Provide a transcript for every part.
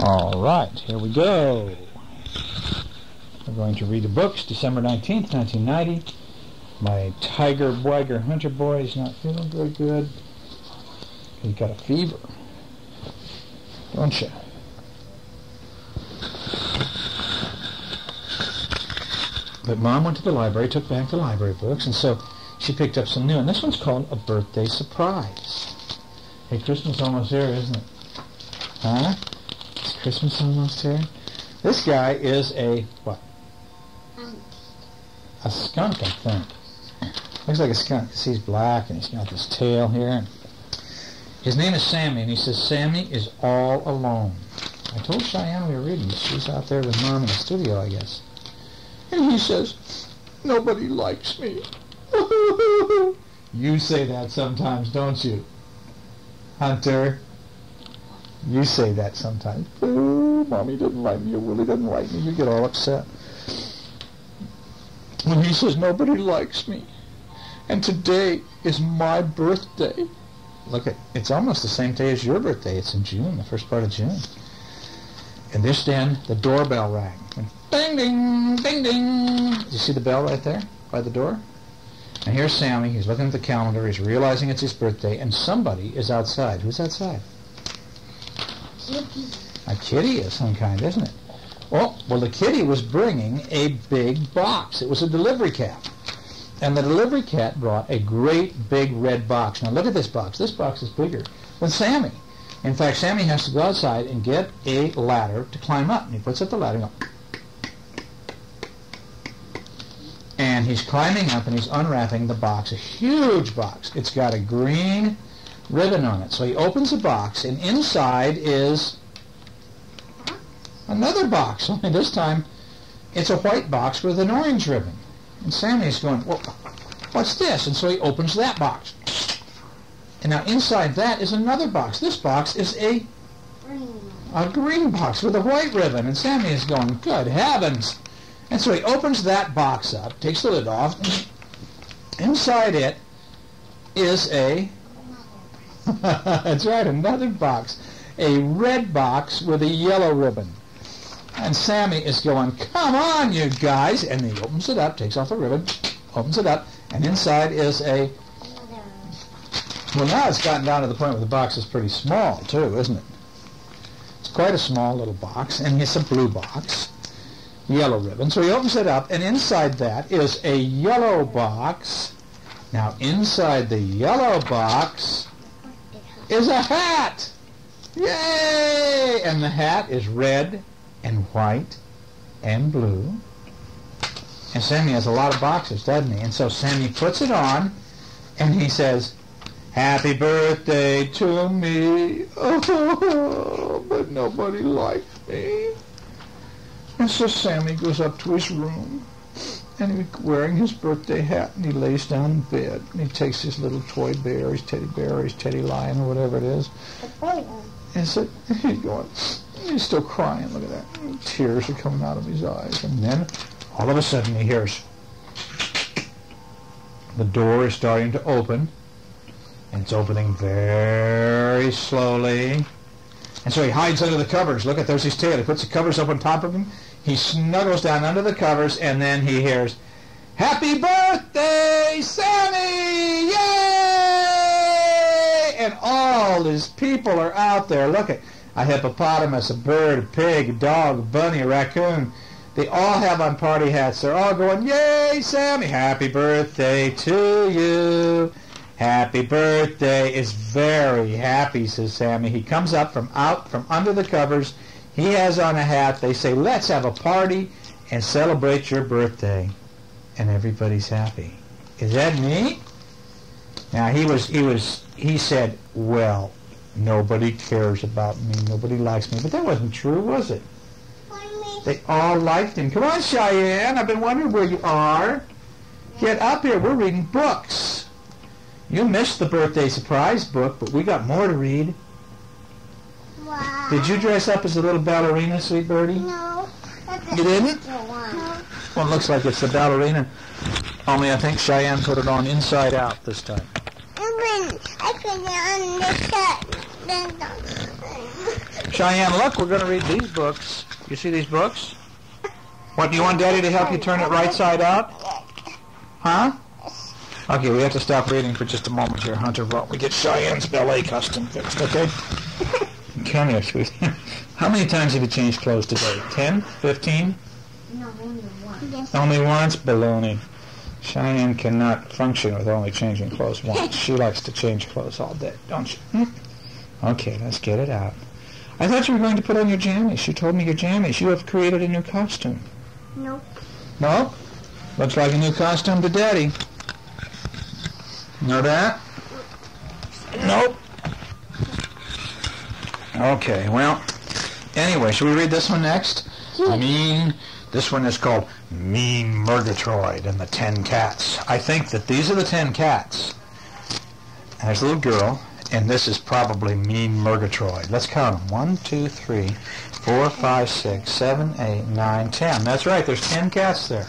All right, here we go. We're going to read the books, December 19th, 1990. My Tiger Wagger Hunter boy is not feeling very good. He's got a fever. Don't you? But Mom went to the library, took back the library books, and so she picked up some new. And this one's called A Birthday Surprise. Hey, Christmas almost here, isn't it? Huh? Is Christmas almost here? This guy is a, what? A skunk, I think. Looks like a skunk because he's black and he's got this tail here. His name is Sammy, and he says Sammy is all alone. I told Cheyenne we were reading. She's out there with Mom in the studio, I guess. And he says, nobody likes me. you say that sometimes, don't you? Hunter, you say that sometimes. Oh, Mommy doesn't like me, or Willie doesn't like me. You get all upset. When he says nobody likes me, and today is my birthday. Look at it's almost the same day as your birthday. It's in June, the first part of June. And this then the doorbell rang. And ding ding ding ding. You see the bell right there by the door? And here's Sammy. He's looking at the calendar. He's realizing it's his birthday, and somebody is outside. Who's outside? A kitty of some kind, isn't it? Oh, well, the kitty was bringing a big box. It was a delivery cat. And the delivery cat brought a great big red box. Now look at this box. This box is bigger than Sammy. In fact, Sammy has to go outside and get a ladder to climb up. And he puts up the ladder and and he's climbing up and he's unwrapping the box, a huge box. It's got a green ribbon on it. So he opens the box and inside is another box. Only this time it's a white box with an orange ribbon. And Sammy's going, well, what's this? And so he opens that box. And now inside that is another box. This box is a a green box with a white ribbon. And Sammy is going, good heavens. And so he opens that box up, takes the lid off. Inside it is a, that's right, another box. A red box with a yellow ribbon. And Sammy is going, come on, you guys. And he opens it up, takes off the ribbon, opens it up, and inside is a, well, now it's gotten down to the point where the box is pretty small, too, isn't it? It's quite a small little box, and it's a blue box, yellow ribbon. So he opens it up, and inside that is a yellow box. Now, inside the yellow box is a hat. Yay! And the hat is red and white and blue. And Sammy has a lot of boxes, doesn't he? And so Sammy puts it on, and he says, Happy birthday to me. Oh, but nobody likes me. And so Sammy goes up to his room, and he's wearing his birthday hat, and he lays down in bed, and he takes his little toy bear, his teddy bear, his teddy lion, or whatever it is, and so he's going, he's still crying, look at that. Tears are coming out of his eyes. And then, all of a sudden, he hears the door is starting to open, and it's opening very slowly. And so he hides under the covers. Look at, there's his tail. He puts the covers up on top of him. He snuggles down under the covers, and then he hears, Happy birthday, Sammy! Yay! And all his people are out there. Look at a hippopotamus, a bird, a pig, a dog, a bunny, a raccoon. They all have on party hats. They're all going, Yay, Sammy! Happy birthday to you! Happy birthday is very happy, says Sammy. He comes up from out from under the covers. He has on a hat. They say, let's have a party and celebrate your birthday. And everybody's happy. Is that me? Now he was he was he said, Well, nobody cares about me, nobody likes me. But that wasn't true, was it? They all liked him. Come on, Cheyenne. I've been wondering where you are. Get up here. We're reading books. You missed the birthday surprise book, but we got more to read. Wow. Did you dress up as a little ballerina, sweet birdie? No. You didn't? No. Well, it looks like it's a ballerina. Only I think Cheyenne put it on inside out this time. I put it on the shirt, then Cheyenne, look, we're going to read these books. You see these books? What, do you want Daddy to help you turn it right side out? Huh? Okay, we have to stop reading for just a moment here, Hunter, while we get Cheyenne's ballet costume fixed, okay? Sweet. How many times have you changed clothes today? Ten? Fifteen? No, only one. Yes. Only once? Baloney. Cheyenne cannot function with only changing clothes once. She likes to change clothes all day, don't you? Hmm? Okay, let's get it out. I thought you were going to put on your jammies. You told me your jammies. You have created a new costume. Nope. No? Looks like a new costume to Daddy. Know that? Nope. Okay, well, anyway, should we read this one next? I mean, this one is called Mean Murgatroyd and the Ten Cats. I think that these are the ten cats. And there's a little girl, and this is probably Mean Murgatroyd. Let's count them. One, two, three, four, five, six, seven, eight, nine, ten. That's right, there's ten cats there.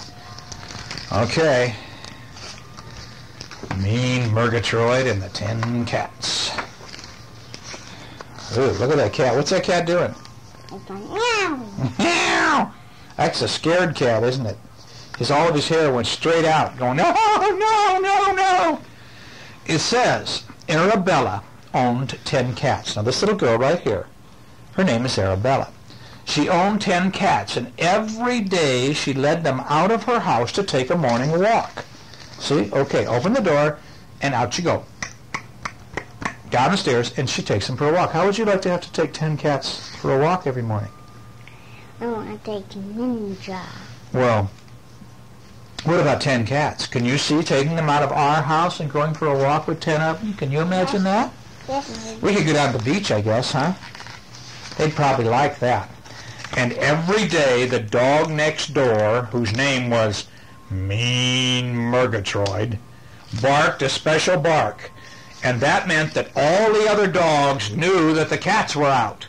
Okay. Mean Murgatroyd and the Ten Cats. Ooh, look at that cat. What's that cat doing? It's going meow. Meow! That's a scared cat, isn't it? His all of his hair went straight out, going, no, no, no, no. It says, Arabella owned ten cats. Now this little girl right here, her name is Arabella. She owned ten cats, and every day she led them out of her house to take a morning walk. See? Okay, open the door, and out you go. Down the stairs, and she takes them for a walk. How would you like to have to take ten cats for a walk every morning? I want to take ninja. Well, what about ten cats? Can you see taking them out of our house and going for a walk with ten of them? Can you imagine that? Yes. We could go down to the beach, I guess, huh? They'd probably like that. And every day, the dog next door, whose name was Mean Murgatroyd, barked a special bark. And that meant that all the other dogs knew that the cats were out.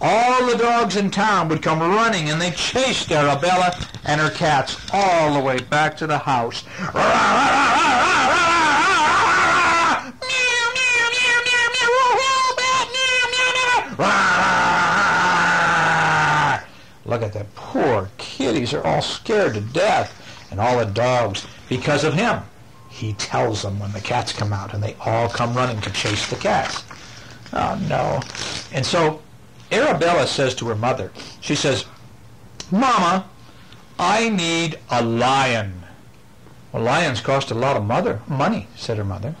All the dogs in town would come running and they chased Arabella and her cats all the way back to the house. Look at that poor kitties are all scared to death. And all the dogs, because of him, he tells them when the cats come out and they all come running to chase the cats. Oh no. And so Arabella says to her mother, she says, Mama, I need a lion. Well, lions cost a lot of mother money, said her mother.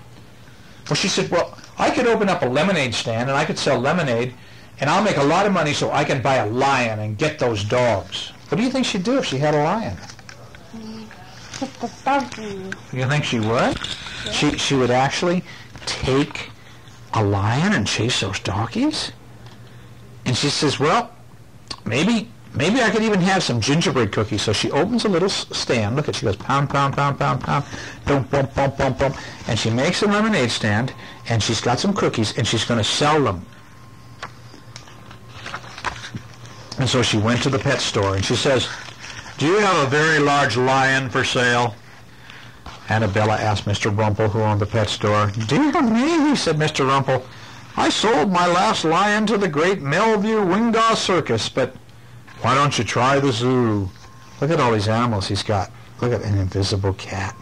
Well, she said, well, I could open up a lemonade stand and I could sell lemonade and I'll make a lot of money so I can buy a lion and get those dogs. What do you think she'd do if she had a lion? Get the doggy. You think she would? She she would actually take a lion and chase those donkeys? And she says, well, maybe maybe I could even have some gingerbread cookies. So she opens a little stand. Look at she goes pound pound pound pound pound, bump bump bump bump bump, and she makes a lemonade stand and she's got some cookies and she's going to sell them. And so she went to the pet store and she says, do you have a very large lion for sale? Annabella asked Mr. Rumple, who owned the pet store. Dear me, said Mr. Rumple. I sold my last lion to the great Melview Wingaw Circus, but why don't you try the zoo? Look at all these animals he's got. Look at an invisible cat,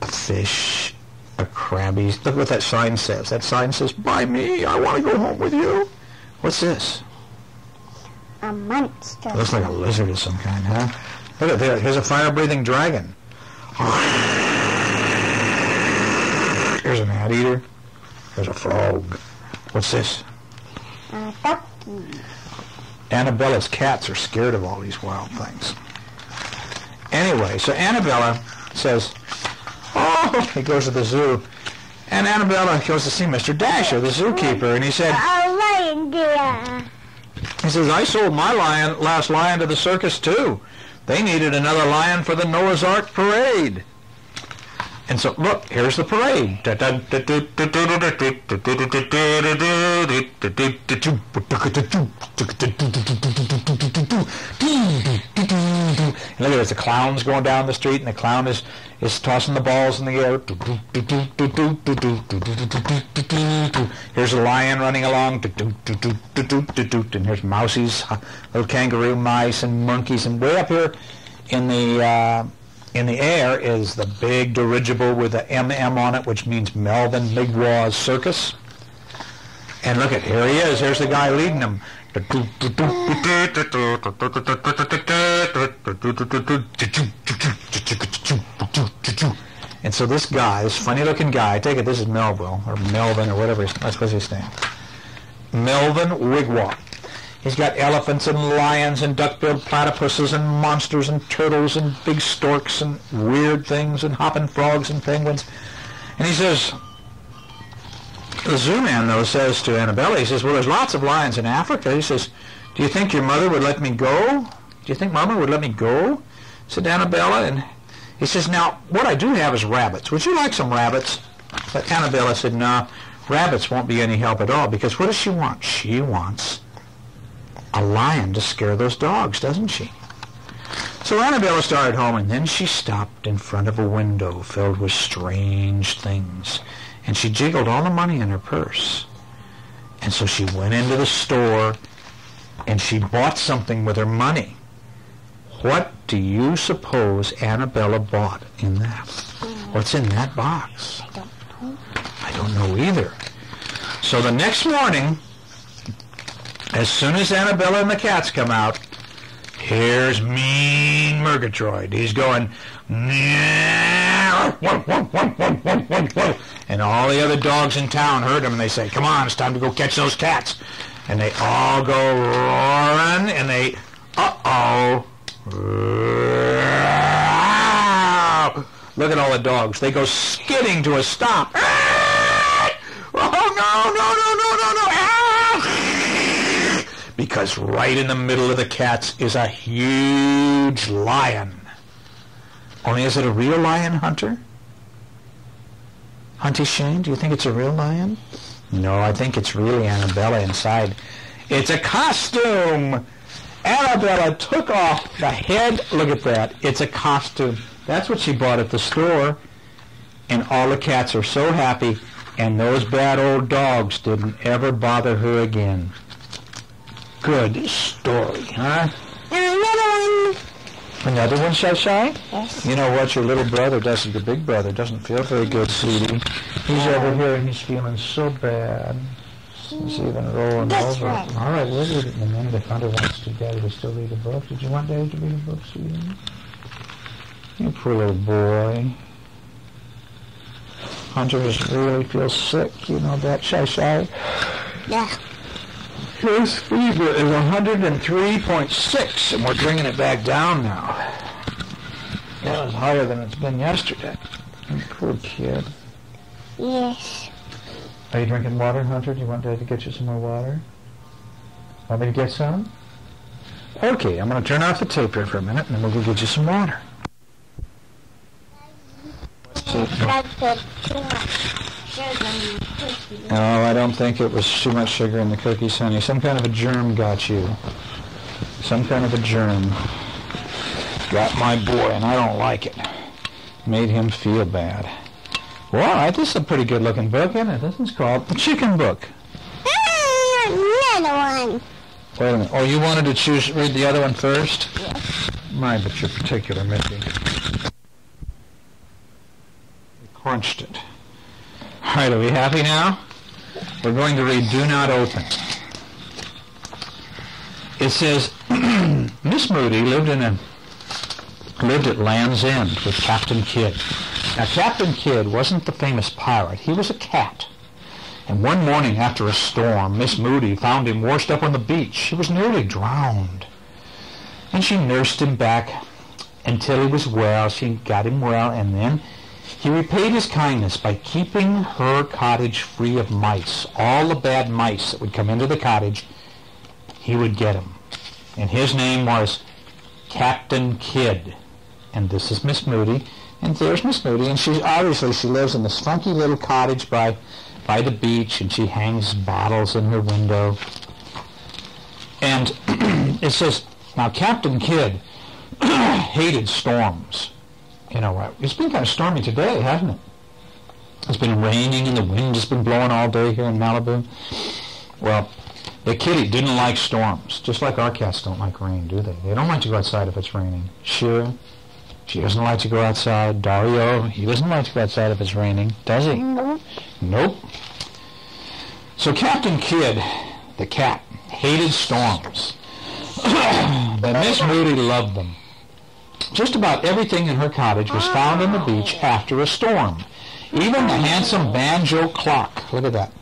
a fish, a crabby. Look what that sign says. That sign says, buy me. I want to go home with you. What's this? A monster. Looks like a lizard of some kind, huh? Look at there. Here's a fire-breathing dragon. Here's an anteater. There's a frog. What's this? A ducky. Annabella's cats are scared of all these wild things. Anyway, so Annabella says, oh, he goes to the zoo. And Annabella goes to see Mr. Dasher, the zookeeper, and he said, A lion deer. He says, I sold my lion, last lion to the circus too. They needed another lion for the Noah's Ark parade. And so, look, here's the parade. And look at this, the clown's going down the street, and the clown is, is tossing the balls in the air. Here's a lion running along, and here's mousies, little kangaroo mice and monkeys, and way up here in the uh, in the air is the big dirigible with the MM on it, which means Melvin Migwau's Circus. And look at here he is. Here's the guy leading them. And so this guy, this funny-looking guy, I take it this is Melville, or Melvin, or whatever, that's what his name. Melvin Wigwam. He's got elephants and lions and duck-billed platypuses and monsters and turtles and big storks and weird things and hopping frogs and penguins. And he says, the zoo man, though, says to Annabella, he says, well, there's lots of lions in Africa. He says, do you think your mother would let me go? Do you think Mama would let me go? Said Annabella, and he says, now, what I do have is rabbits. Would you like some rabbits? But Annabella said, no, rabbits won't be any help at all, because what does she want? She wants a lion to scare those dogs, doesn't she? So Annabella started home, and then she stopped in front of a window filled with strange things, and she jiggled all the money in her purse. And so she went into the store, and she bought something with her money. What do you suppose Annabella bought in that? What's in that box? I don't know. I don't know either. So the next morning, as soon as Annabella and the cats come out, here's mean Murgatroyd. He's going, and all the other dogs in town heard him, and they say, come on, it's time to go catch those cats. And they all go roaring, and they, uh-oh, Look at all the dogs. They go skidding to a stop. Oh, no, no, no, no, no. Because right in the middle of the cats is a huge lion. Only is it a real lion, Hunter? Hunty Shane, do you think it's a real lion? No, I think it's really Annabella inside. It's a costume! Annabella took off the head. Look at that. It's a costume. That's what she bought at the store. And all the cats are so happy. And those bad old dogs didn't ever bother her again. Good story, huh? Another one. Another one, Shy Shy? Yes. You know what? Your little brother doesn't, your big brother doesn't feel very good, sweetie. He's over here and he's feeling so bad. He's even rolling That's over. right. All right, we'll read it in a minute if Hunter wants to Daddy to still read a book. Did you want Daddy to read a book, sweetie? You poor little boy. Hunter is really feels sick, you know that, Shy Shy? Yeah. His fever is 103.6, and we're bringing it back down now. That was higher than it's been yesterday. Poor kid. Yes. Are you drinking water, Hunter? Do you want Dad to get you some more water? Want me to get some? Okay, I'm going to turn off the tape here for a minute, and then we'll go get you some water. That's the too much sugar in the cookie. No, I don't think it was too much sugar in the cookies, honey. Some kind of a germ got you. Some kind of a germ got my boy, and I don't like it. Made him feel bad. Well, all right, this is a pretty good-looking book, isn't it? This is called The Chicken Book. Another one. Wait a minute. Oh, you wanted to choose read the other one first? Yes. My, but you're particular, Mickey. We crunched it. All right, are we happy now? We're going to read Do Not Open. It says, Miss Moody lived in a lived at Land's End with Captain Kidd. Now, Captain Kidd wasn't the famous pirate. He was a cat. And one morning after a storm, Miss Moody found him washed up on the beach. He was nearly drowned. And she nursed him back until he was well. She got him well, and then he repaid his kindness by keeping her cottage free of mice. All the bad mice that would come into the cottage, he would get them. And his name was Captain Kidd. And this is Miss Moody. And there's Miss Moody, and she obviously she lives in this funky little cottage by by the beach, and she hangs bottles in her window. And it says, now Captain Kidd hated storms. You know, uh, it's been kind of stormy today, hasn't it? It's been raining and the wind has been blowing all day here in Malibu. Well, the kitty didn't like storms, just like our cats don't like rain, do they? They don't like to go outside if it's raining. Shira, she doesn't like to go outside. Dario, he doesn't like to go outside if it's raining, does he? Nope. Nope. So Captain Kidd, the cat, hated storms. but Miss Moody loved them. Just about everything in her cottage was found on the beach oh. after a storm. Even the handsome banjo clock, look at that,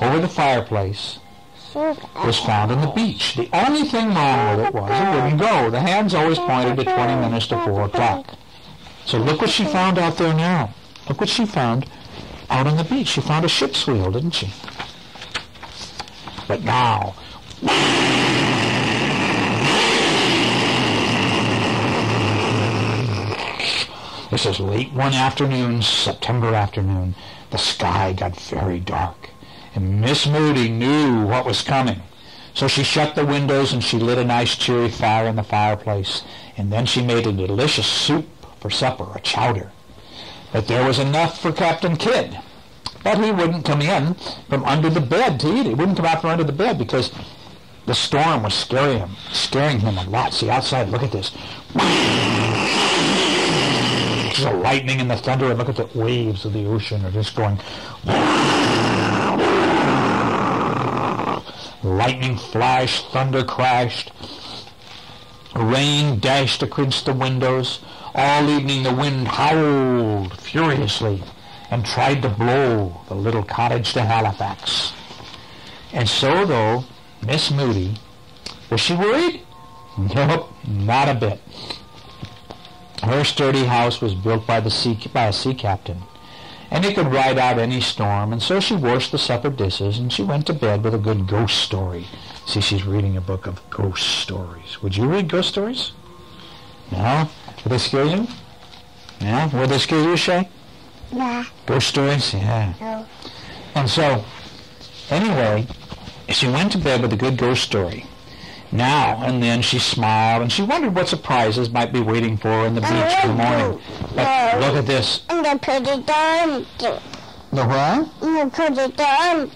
over the fireplace was found on the beach. The only thing wrong with it was it wouldn't go. The hands always pointed to 20 minutes to 4 o'clock. So look what she found out there now. Look what she found out on the beach. She found a ship's wheel, didn't she? But now, this is late one afternoon, September afternoon. The sky got very dark, and Miss Moody knew what was coming. So she shut the windows and she lit a nice cheery fire in the fireplace, and then she made a delicious soup for supper, a chowder. But there was enough for Captain Kidd. But he wouldn't come in from under the bed to eat. He wouldn't come out from under the bed because the storm was scaring him, scaring him a lot. See outside, look at this. The lightning and the thunder, and look at the waves of the ocean are just going. Lightning flashed, thunder crashed, rain dashed against the windows. All evening the wind howled furiously and tried to blow the little cottage to Halifax. And so, though, Miss Moody, was she worried? Nope, not a bit. Her sturdy house was built by the sea by a sea captain, and it could ride out any storm. And so she washed the supper dishes, and she went to bed with a good ghost story. See, she's reading a book of ghost stories. Would you read ghost stories? No? Would they scare you? Yeah? Would they scare you, Shay? Nah. Ghost stories? Yeah. No. And so, anyway, she went to bed with a good ghost story. Now and then she smiled and she wondered what surprises might be waiting for her in the beach in the morning. But look at this. I'm gonna put it down. The what? I'm gonna put it down.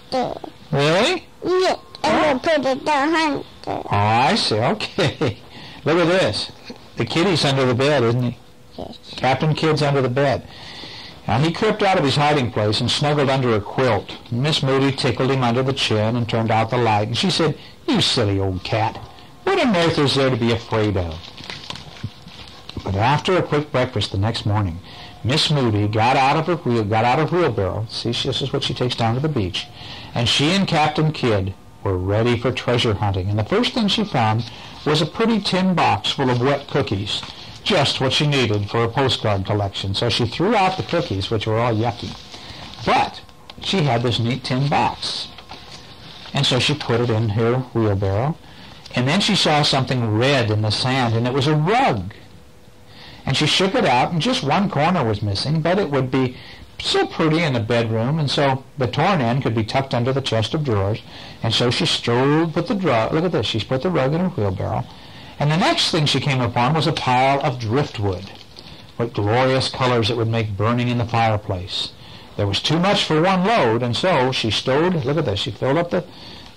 Really? Yeah. I'm gonna put it down. Oh, I see. Okay. Look at this. The kitty's under the bed, isn't he? Yes. Captain Kidd's under the bed. Now he crept out of his hiding place and snuggled under a quilt. Miss Moody tickled him under the chin and turned out the light, and she said, You silly old cat, what on earth is there to be afraid of? But after a quick breakfast the next morning, Miss Moody got out of her wheel, got out of wheelbarrow. See, this is what she takes down to the beach, and she and Captain Kidd were ready for treasure hunting. And the first thing she found was a pretty tin box full of wet cookies, just what she needed for a postcard collection. So she threw out the cookies, which were all yucky. But she had this neat tin box. And so she put it in her wheelbarrow. And then she saw something red in the sand, and it was a rug. And she shook it out, and just one corner was missing, but it would be so pretty in the bedroom, and so the torn end could be tucked under the chest of drawers. And so she strolled, put the drug, look at this, she's put the rug in her wheelbarrow. And the next thing she came upon was a pile of driftwood. What glorious colors it would make burning in the fireplace. There was too much for one load, and so she stowed, look at this, she filled up the,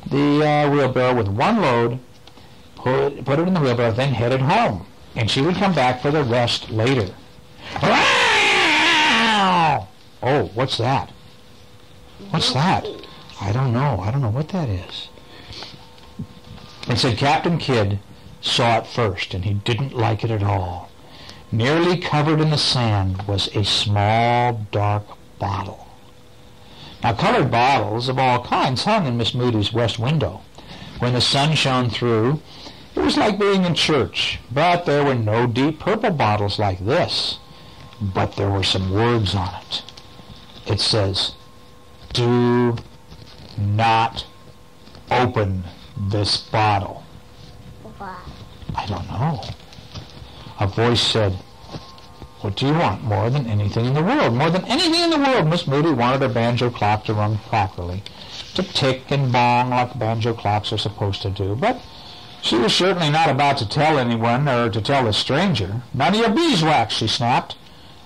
the uh, wheelbarrow with one load, put, put it in the wheelbarrow, then headed home. And she would come back for the rest later. Oh, what's that? What's that? I don't know. I don't know what that is. It said Captain Kidd saw it first, and he didn't like it at all. Nearly covered in the sand was a small, dark bottle. Now, colored bottles of all kinds hung in Miss Moody's west window. When the sun shone through, it was like being in church, but there were no deep purple bottles like this. But there were some words on it. It says, do not open this bottle. Why? I don't know. A voice said, What do you want more than anything in the world? More than anything in the world, Miss Moody wanted her banjo clock to run properly, to tick and bong like banjo clocks are supposed to do. But she was certainly not about to tell anyone or to tell a stranger. None of your beeswax, she snapped,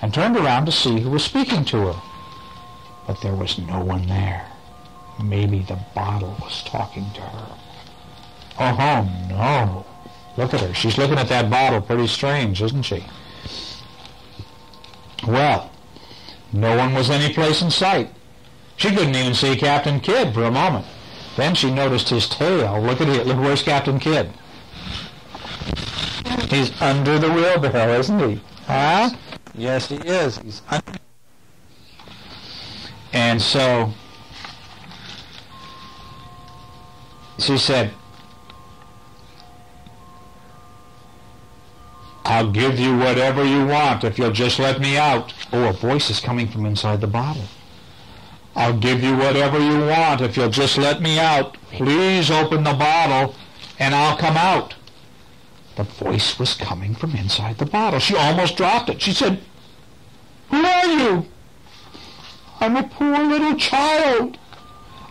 and turned around to see who was speaking to her. But there was no one there. Maybe the bottle was talking to her. Oh, no. Look at her. She's looking at that bottle pretty strange, isn't she? Well, no one was any place in sight. She couldn't even see Captain Kidd for a moment. Then she noticed his tail. Look at it. Look, where's Captain Kidd? He's under the wheelbarrow, isn't he? Huh? Yes, he is. He's under. And so she said, I'll give you whatever you want if you'll just let me out. Oh, a voice is coming from inside the bottle. I'll give you whatever you want if you'll just let me out. Please open the bottle and I'll come out. The voice was coming from inside the bottle. She almost dropped it. She said, Who are you? I'm a poor little child.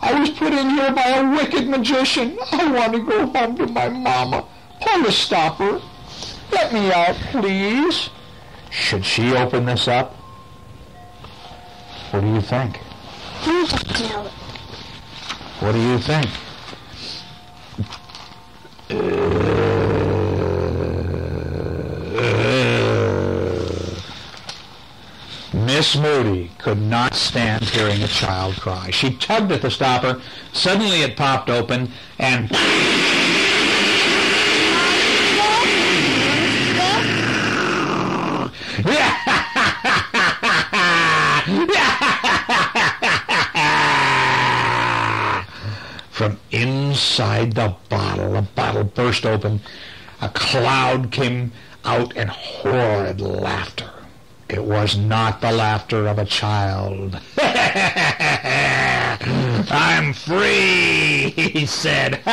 I was put in here by a wicked magician. I want to go home to my mama. Pull the stopper. Let me out, please. Should she open this up? What do you think? Please do it. What do you think? Uh, Miss Moody could not stand hearing a child cry. She tugged at the stopper. Suddenly it popped open and inside the bottle, the bottle burst open. A cloud came out and horrid laughter. It was not the laughter of a child. I'm free, he said.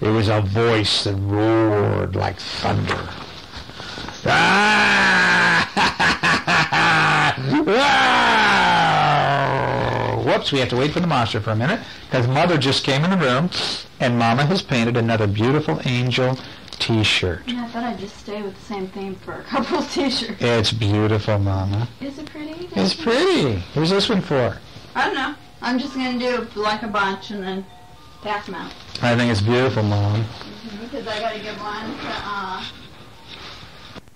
it was a voice that roared like thunder. Ah! Whoops, we have to wait for the monster for a minute because Mother just came in the room and Mama has painted another beautiful angel t-shirt. Yeah, I thought I'd just stay with the same theme for a couple of t-shirts. It's beautiful, Mama. Is it pretty? It's pretty. Who's this one for? I don't know. I'm just gonna do like a bunch and then pass them out. I think it's beautiful, Mom. Because I gotta give one to, uh,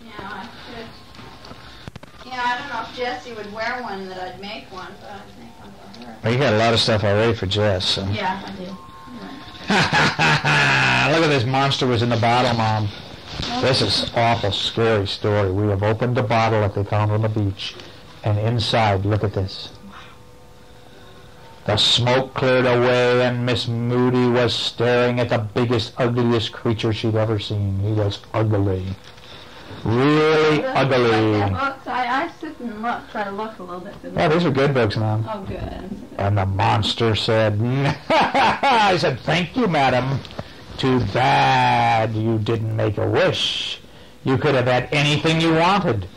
you know, I should, you know, I don't know if Jessie would wear one that I'd make one, but I'd make one for her. Well, you got a lot of stuff already for Jess. So. Yeah, I do. Look at this monster was in the bottle, Mom. This is awful, scary story. We have opened the bottle that they found on the beach, and inside, look at this. The smoke cleared away, and Miss Moody was staring at the biggest, ugliest creature she'd ever seen. He was ugly. Really ugly. I, I sit and look, try to look a little bit. Oh, these are good books, Mom. Oh, good. And the monster said, I said, thank you, madam. Too bad you didn't make a wish. You could have had anything you wanted.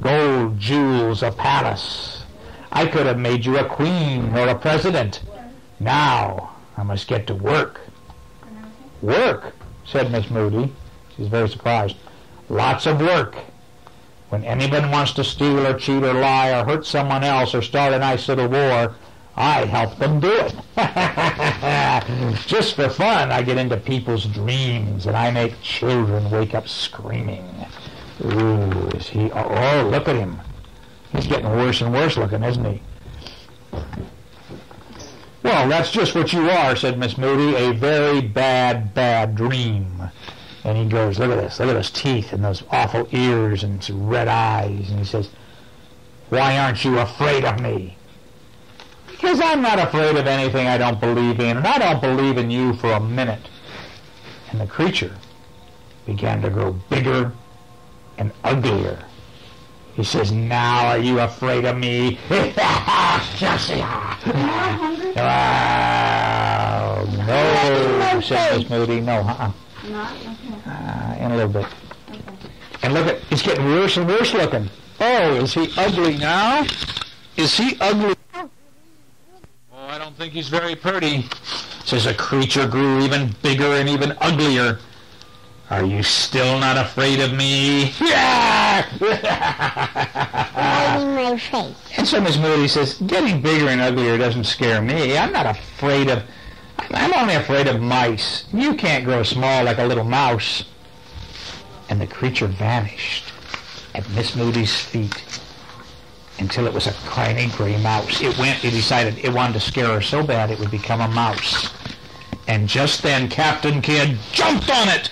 Gold, jewels, a palace. I could have made you a queen or a president. Now, I must get to work. Work, said Miss Moody. She's very surprised. Lots of work. When anyone wants to steal or cheat or lie or hurt someone else or start a nice little war, I help them do it. Just for fun, I get into people's dreams and I make children wake up screaming. Ooh, is he? Oh, oh, look at him. He's getting worse and worse looking, isn't he? Well, that's just what you are, said Miss Moody, a very bad, bad dream. And he goes, look at this, look at those teeth and those awful ears and his red eyes. And he says, why aren't you afraid of me? Because I'm not afraid of anything I don't believe in, and I don't believe in you for a minute. And the creature began to grow bigger and uglier. He says, now are you afraid of me? No, said Miss Moody. No, uh-uh. Not? Okay. Uh, in a little bit. And look at, he's getting worse and worse looking. Oh, is he ugly now? Is he ugly? Oh, I don't think he's very pretty. Says a creature grew even bigger and even uglier. Are you still not afraid of me? Yeah! Right my face. And so Miss Moody says, getting bigger and uglier doesn't scare me. I'm not afraid of, I'm only afraid of mice. You can't grow small like a little mouse. And the creature vanished at Miss Moody's feet until it was a tiny gray mouse. It went, it decided it wanted to scare her so bad it would become a mouse. And just then Captain Kidd jumped on it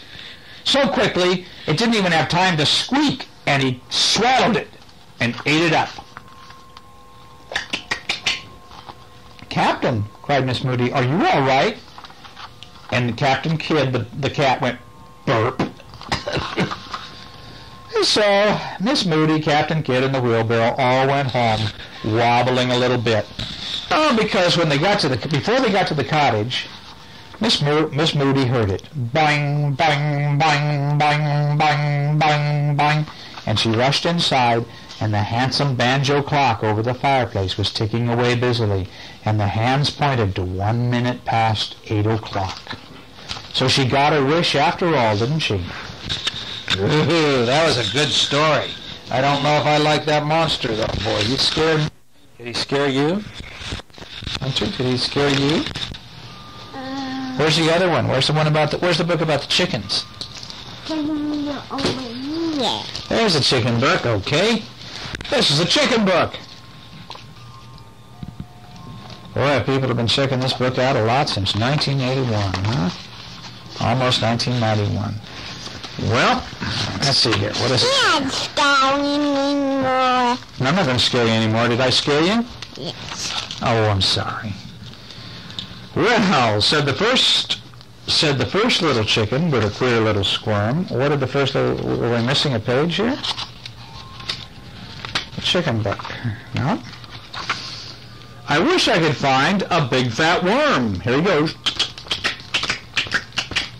so quickly it didn't even have time to squeak, and he swallowed it and ate it up. Captain, cried Miss Moody, are you all right? And Captain Kidd, the, the cat, went burp. so Miss Moody, Captain Kidd, and the wheelbarrow all went home, wobbling a little bit. Oh, because when they got to the before they got to the cottage, Miss Mo- Miss Moody heard it. Bang, bang, bang, bang, bang, bang, bang. And she rushed inside, and the handsome banjo clock over the fireplace was ticking away busily, and the hands pointed to one minute past eight o'clock. So she got her wish after all, didn't she? Ooh, that was a good story. I don't know if I like that monster, though, boy. He scared me. Did he scare you? Hunter, did he scare you? Uh, Where's the other one? Where's the one about the? Where's the book about the chickens? over here. There's a chicken book. Okay, this is a chicken book. Boy, people have been checking this book out a lot since 1981, huh? Almost 1991. Well, let's see here. What is it? Not scary anymore. I'm not going to scare you anymore. Did I scare you? Yes. Oh, I'm sorry. Well, said the first said the first little chicken with a queer little squirm. What did the first little, were we missing a page here? Chicken book. No. I wish I could find a big fat worm. Here he goes.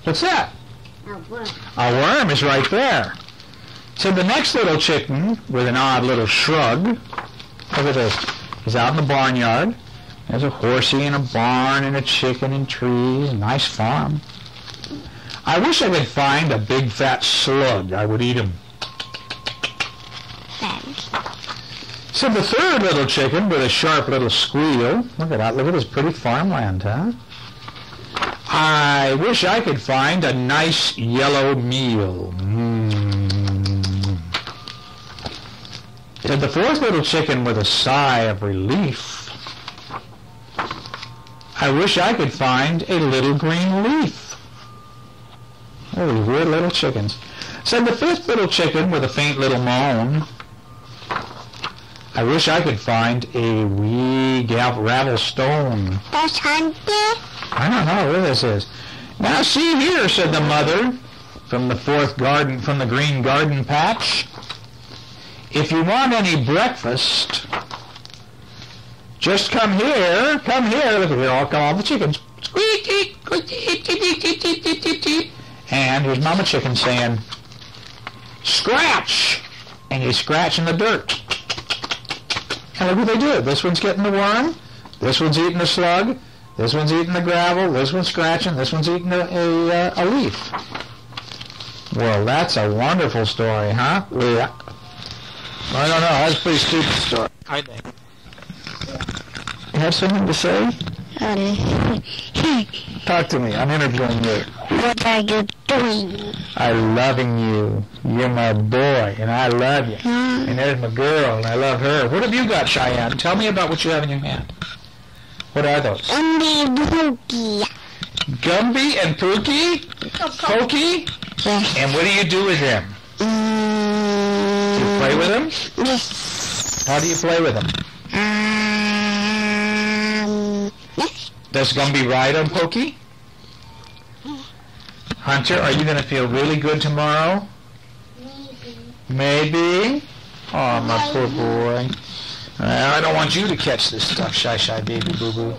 What's that? A worm. A worm is right there. So the next little chicken, with an odd little shrug, look at this. He's out in the barnyard. There's a horsey and a barn and a chicken and trees. Nice farm. I wish I could find a big fat slug. I would eat him. Thanks. So the third little chicken with a sharp little squeal. Look at that. Look at this pretty farmland, huh? I wish I could find a nice yellow meal. Mmm. Said the fourth little chicken with a sigh of relief. I wish I could find a little green leaf. Oh, weird little chickens. Said the fifth little chicken with a faint little moan. I wish I could find a wee gal- gravel stone. That's haunted? I don't know where this is. Now see here, said the mother from the fourth garden, from the green garden patch. If you want any breakfast, just come here, come here. Look, at here all come all the chickens. And here's Mama Chicken saying, scratch! And he's scratching the dirt. And look what they do. This one's getting the worm. This one's eating the slug. This one's eating the gravel. This one's scratching. This one's eating a, a, uh, a leaf. Well, that's a wonderful story, huh? Yeah. I don't know. That's a pretty stupid story. I think. You have something to say? Um, Talk to me. I'm interviewing you. what are you doing? I'm loving you. You're my boy, and I love you. Hmm? And there's my girl, and I love her. What have you got, Cheyenne? Tell me about what you have in your hand. What are those? Andy Boogie. Gumby and Pookie? Pokey? Yes. And what do you do with them? Mm, You play with them? Yes. How do you play with them? Um, yes. Does Gumby ride on Pokey? Hunter, are you going to feel really good tomorrow? Maybe. Maybe? Oh, my poor boy. I don't want you to catch this stuff, Shy Shy Baby Boo Boo.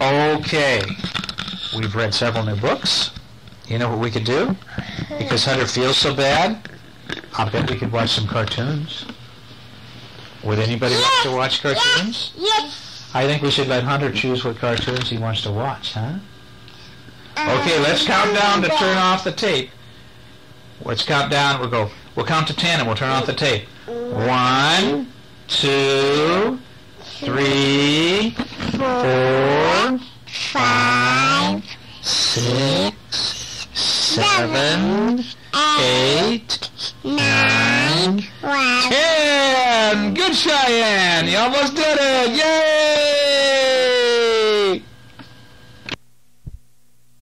Okay. We've read several new books. You know what we could do? Because Hunter feels so bad, I bet we could watch some cartoons. Would anybody like to watch cartoons? Yes. I think we should let Hunter choose what cartoons he wants to watch, huh? Um, okay, let's count down to turn off the tape. Let's count down. We'll go We'll count to ten and we'll turn off the tape. One, two, three, four, Five, six, seven, eight, nine, ten. Good, Cheyenne. You almost did it. Yay!